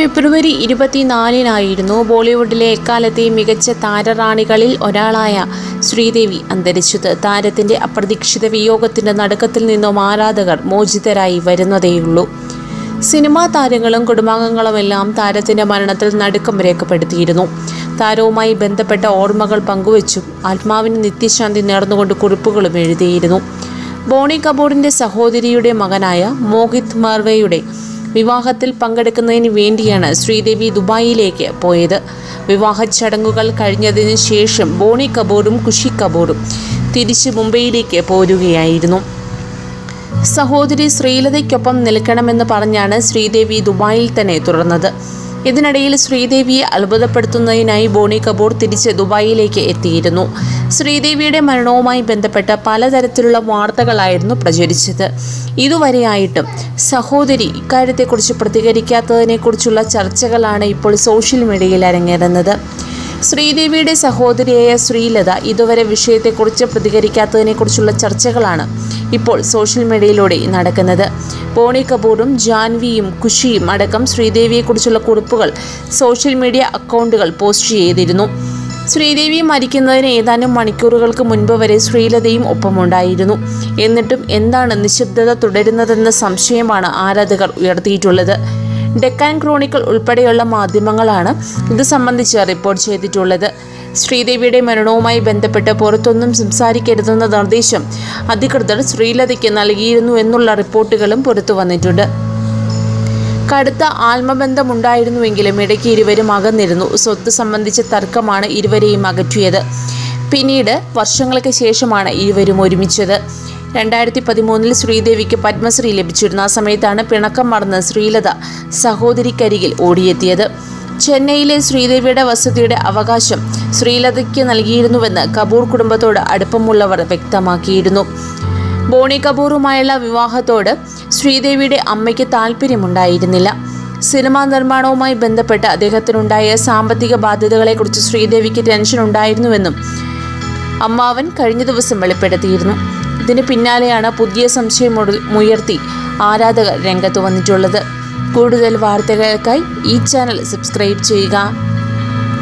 ഫെബ്രുവരി ഇരുപത്തിനാലിനായിരുന്നു ബോളിവുഡിലെ എക്കാലത്തെ മികച്ച താരറാണികളിൽ ഒരാളായ ശ്രീദേവി അന്തരിച്ചത്. താരത്തിന്റെ അപ്രതീക്ഷിത വിയോഗത്തിന്റെ നടുക്കത്തിൽ നിന്നും ആരാധകർ മോചിതരായി വരുന്നതേയുള്ളൂ. സിനിമാ താരങ്ങളും കുടുംബാംഗങ്ങളുമെല്ലാം താരത്തിന്റെ മരണത്തിൽ നടുക്കം രേഖപ്പെടുത്തിയിരുന്നു. താരവുമായി ബന്ധപ്പെട്ട ഓർമ്മകൾ പങ്കുവച്ചും ആത്മാവിന് നിത്യശാന്തി നേർന്നുകൊണ്ട് കുറിപ്പുകളും എഴുതിയിരുന്നു. ബോണി കപൂറിന്റെ സഹോദരിയുടെ മകനായ മോഹിത് മർവയുടെ വിവാഹത്തിൽ പങ്കെടുക്കുന്നതിന് വേണ്ടിയാണ് ശ്രീദേവി ദുബായിലേക്ക് പോയത്. വിവാഹ ചടങ്ങുകൾ കഴിഞ്ഞതിന് ശേഷം ബോണി കപൂറും ഖുഷി കപൂറും തിരിച്ച് മുംബൈയിലേക്ക് പോരുകയായിരുന്നു. സഹോദരി ശ്രീലതയ്ക്കൊപ്പം നിൽക്കണമെന്ന് പറഞ്ഞാണ് ശ്രീദേവി ദുബായിൽ തന്നെ തുടർന്നത്. ഇതിനിടയിൽ ശ്രീദേവിയെ അത്ഭുതപ്പെടുത്തുന്നതിനായി ബോണി കപൂർ തിരിച്ച് ദുബായിലേക്ക് എത്തിയിരുന്നു. ശ്രീദേവിയുടെ മരണവുമായി ബന്ധപ്പെട്ട പലതരത്തിലുള്ള വാർത്തകളായിരുന്നു പ്രചരിച്ചത്. ഇതുവരെയായിട്ടും സഹോദരി ഇക്കാര്യത്തെക്കുറിച്ച് പ്രതികരിക്കാത്തതിനെക്കുറിച്ചുള്ള ചർച്ചകളാണ് ഇപ്പോൾ സോഷ്യൽ മീഡിയയിൽ അരങ്ങേറുന്നത്. ശ്രീദേവിയുടെ സഹോദരിയായ ശ്രീലത ഇതുവരെ വിഷയത്തെക്കുറിച്ച് പ്രതികരിക്കാത്തതിനെക്കുറിച്ചുള്ള ചർച്ചകളാണ് ഇപ്പോൾ സോഷ്യൽ മീഡിയയിലൂടെ നടക്കുന്നത്. ബോണി കപൂറും ജാൻവിയും ഖുഷിയും അടക്കം ശ്രീദേവിയെക്കുറിച്ചുള്ള കുറിപ്പുകൾ സോഷ്യൽ മീഡിയ അക്കൗണ്ടുകൾ പോസ്റ്റ് ചെയ്തിരുന്നു. ശ്രീദേവി മരിക്കുന്നതിന് ഏതാനും മണിക്കൂറുകൾക്ക് മുൻപ് വരെ ശ്രീലതയും ഒപ്പമുണ്ടായിരുന്നു. എന്നിട്ടും എന്താണ് നിശബ്ദത തുടരുന്നതെന്ന സംശയമാണ് ആരാധകർ ഉയർത്തിയിട്ടുള്ളത്. ഡെക്കാൻ ക്രോണിക്കൽ ഉൾപ്പെടെയുള്ള മാധ്യമങ്ങളാണ് ഇത് സംബന്ധിച്ച് റിപ്പോർട്ട് ചെയ്തിട്ടുള്ളത്. ശ്രീദേവിയുടെ മരണവുമായി ബന്ധപ്പെട്ട് പുറത്തൊന്നും സംസാരിക്കരുതെന്ന നിർദ്ദേശം അധികൃതർ ശ്രീലതയ്ക്ക് നൽകിയിരുന്നു എന്നുള്ള റിപ്പോർട്ടുകളും പുറത്തു വന്നിട്ടുണ്ട് കടുത്ത ആത്മബന്ധമുണ്ടായിരുന്നുവെങ്കിലും ഇടയ്ക്ക് ഇരുവരും അകന്നിരുന്നു. സ്വത്ത് സംബന്ധിച്ച തർക്കമാണ് ഇരുവരെയും അകറ്റിയത്. പിന്നീട് വർഷങ്ങൾക്ക് ശേഷമാണ് ഇരുവരും ഒരുമിച്ചത്. രണ്ടായിരത്തി പതിമൂന്നിൽ ശ്രീദേവിക്ക് പത്മശ്രീ ലഭിച്ചിരുന്ന. ആ സമയത്താണ് പിണക്കം മറന്ന് ശ്രീലത സഹോദരിക്കരികിൽ ഓടിയെത്തിയത്. ചെന്നൈയിലെ ശ്രീദേവിയുടെ വസതിയുടെ അവകാശം ശ്രീലതയ്ക്ക് നൽകിയിരുന്നുവെന്ന് കപൂർ കുടുംബത്തോട് അടുപ്പമുള്ളവർ വ്യക്തമാക്കിയിരുന്നു. ബോണി കപൂറുമായുള്ള വിവാഹത്തോട് ശ്രീദേവിയുടെ അമ്മയ്ക്ക് താല്പര്യമുണ്ടായിരുന്നില്ല സിനിമാ നിർമ്മാണവുമായി ബന്ധപ്പെട്ട് അദ്ദേഹത്തിനുണ്ടായ സാമ്പത്തിക ബാധ്യതകളെക്കുറിച്ച് ശ്രീദേവിക്ക് ടെൻഷൻ ഉണ്ടായിരുന്നുവെന്നും അമ്മാവൻ കഴിഞ്ഞ ദിവസം വെളിപ്പെടുത്തിയിരുന്നു. ഇതിന് പിന്നാലെയാണ് പുതിയ സംശയം ഉയർത്തി ആരാധകർ രംഗത്ത് വന്നിട്ടുള്ളത്. കൂടുതൽ വാർത്തകൾക്കായി ഈ ചാനൽ സബ്സ്ക്രൈബ് ചെയ്യുക.